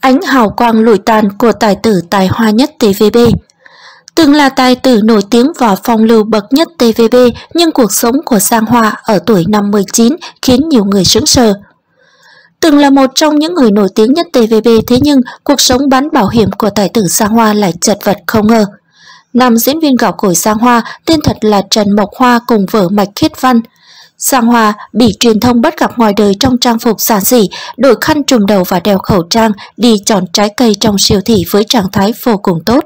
Ánh hào quang lụi tàn của tài tử tài hoa nhất TVB Từng là tài tử nổi tiếng và phong lưu bậc nhất TVB, nhưng cuộc sống của Giang Hoa ở tuổi năm 19 khiến nhiều người sững sờ. Từng là một trong những người nổi tiếng nhất TVB thế nhưng cuộc sống bán bảo hiểm của tài tử Giang Hoa lại chật vật không ngờ. Nam diễn viên gạo cội Giang Hoa tên thật là Trần Mộc Hoa cùng vợ Mạch Khiết Văn. Giang Hoa bị truyền thông bắt gặp ngoài đời trong trang phục giản dị, đội khăn trùm đầu và đeo khẩu trang, đi chọn trái cây trong siêu thị với trạng thái vô cùng tốt.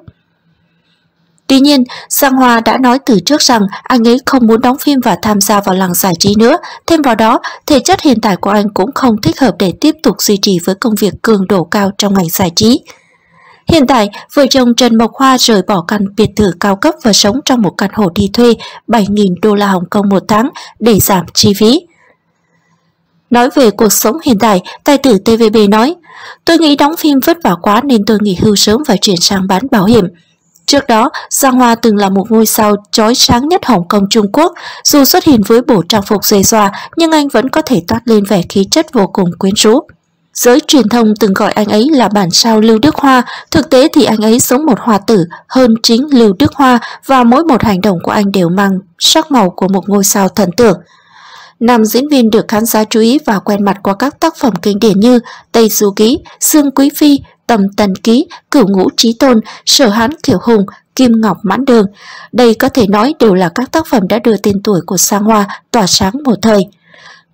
Tuy nhiên, Giang Hoa đã nói từ trước rằng anh ấy không muốn đóng phim và tham gia vào làng giải trí nữa. Thêm vào đó, thể chất hiện tại của anh cũng không thích hợp để tiếp tục duy trì với công việc cường độ cao trong ngành giải trí. Hiện tại, vợ chồng Trần Mộc Hoa rời bỏ căn biệt thự cao cấp và sống trong một căn hộ đi thuê 7.000 đô la Hồng Kông một tháng để giảm chi phí. Nói về cuộc sống hiện tại, tài tử TVB nói, Tôi nghĩ đóng phim vất vả quá nên tôi nghỉ hưu sớm và chuyển sang bán bảo hiểm. Trước đó, Giang Hoa từng là một ngôi sao chói sáng nhất Hồng Kông Trung Quốc. Dù xuất hiện với bộ trang phục dày dòa, nhưng anh vẫn có thể toát lên vẻ khí chất vô cùng quyến rũ. Giới truyền thông từng gọi anh ấy là bản sao Lưu Đức Hoa, thực tế thì anh ấy giống một hòa tử hơn chính Lưu Đức Hoa và mỗi một hành động của anh đều mang sắc màu của một ngôi sao thần tượng. Nam diễn viên được khán giả chú ý và quen mặt qua các tác phẩm kinh điển như Tây Du Ký, Sương Quý Phi, Tầm Tần Ký, Cửu Ngũ Trí Tôn, Sở Hán Kiểu Hùng, Kim Ngọc Mãn Đường. Đây có thể nói đều là các tác phẩm đã đưa tên tuổi của Sang Hoa tỏa sáng một thời.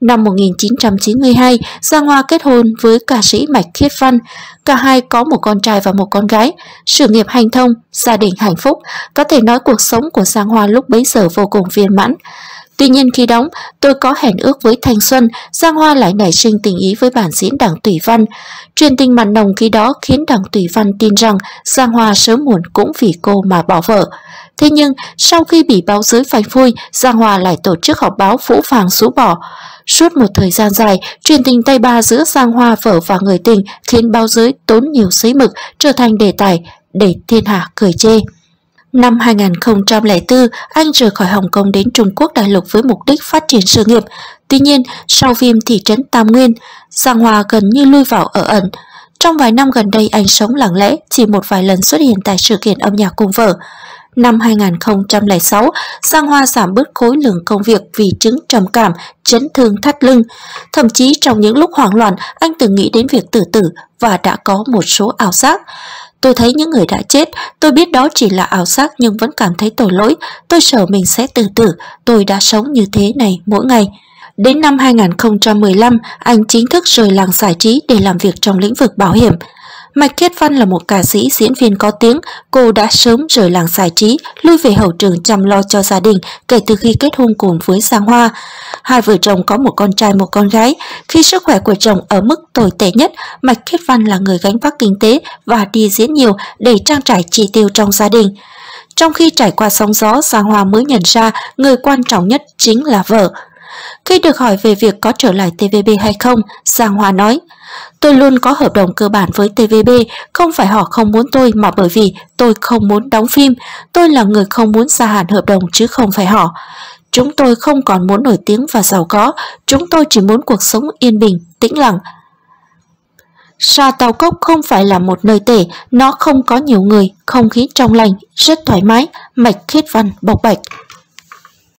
Năm 1992, Giang Hoa kết hôn với ca sĩ Mạch Khiết Văn. Cả hai có một con trai và một con gái. Sự nghiệp hành thông, gia đình hạnh phúc. Có thể nói cuộc sống của Giang Hoa lúc bấy giờ vô cùng viên mãn. Tuy nhiên khi đóng, tôi có hẹn ước với Thanh Xuân, Giang Hoa lại nảy sinh tình ý với bản diễn đảng Tùy Văn. Truyền tình mặn nồng khi đó khiến đảng Tùy Văn tin rằng Giang Hoa sớm muộn cũng vì cô mà bỏ vợ. Thế nhưng, sau khi bị báo giới phanh phui, Giang Hoa lại tổ chức họp báo phũ phàng xú bỏ. Suốt một thời gian dài, truyền tình tay ba giữa Giang Hoa vợ và người tình khiến báo giới tốn nhiều giấy mực trở thành đề tài để thiên hạ cười chê. Năm 2004, anh rời khỏi Hồng Kông đến Trung Quốc đại lục với mục đích phát triển sự nghiệp. Tuy nhiên, sau phim Thị trấn Tam Nguyên, Giang Hoa gần như lui vào ở ẩn. Trong vài năm gần đây anh sống lặng lẽ, chỉ một vài lần xuất hiện tại sự kiện âm nhạc cùng vợ. Năm 2006, Giang Hoa giảm bớt khối lượng công việc vì chứng trầm cảm, chấn thương thắt lưng. Thậm chí trong những lúc hoảng loạn, anh từng nghĩ đến việc tự tử và đã có một số ảo giác. Tôi thấy những người đã chết, tôi biết đó chỉ là ảo giác nhưng vẫn cảm thấy tội lỗi. Tôi sợ mình sẽ tự tử, tôi đã sống như thế này mỗi ngày. Đến năm 2015, anh chính thức rời làng giải trí để làm việc trong lĩnh vực bảo hiểm. Mạch Khiết Văn là một ca sĩ diễn viên có tiếng, cô đã sớm rời làng giải trí, lui về hậu trường chăm lo cho gia đình kể từ khi kết hôn cùng với Giang Hoa. Hai vợ chồng có một con trai một con gái. Khi sức khỏe của chồng ở mức tồi tệ nhất, Mạch Khiết Văn là người gánh vác kinh tế và đi diễn nhiều để trang trải chi tiêu trong gia đình. Trong khi trải qua sóng gió, Giang Hoa mới nhận ra người quan trọng nhất chính là vợ. Khi được hỏi về việc có trở lại TVB hay không, Giang Hoa nói, Tôi luôn có hợp đồng cơ bản với TVB, không phải họ không muốn tôi mà bởi vì tôi không muốn đóng phim. Tôi là người không muốn gia hạn hợp đồng chứ không phải họ. Chúng tôi không còn muốn nổi tiếng và giàu có, chúng tôi chỉ muốn cuộc sống yên bình, tĩnh lặng. Sa Tàu Cốc không phải là một nơi tệ, nó không có nhiều người, không khí trong lành, rất thoải mái, mạch khiết văn, bộc bạch.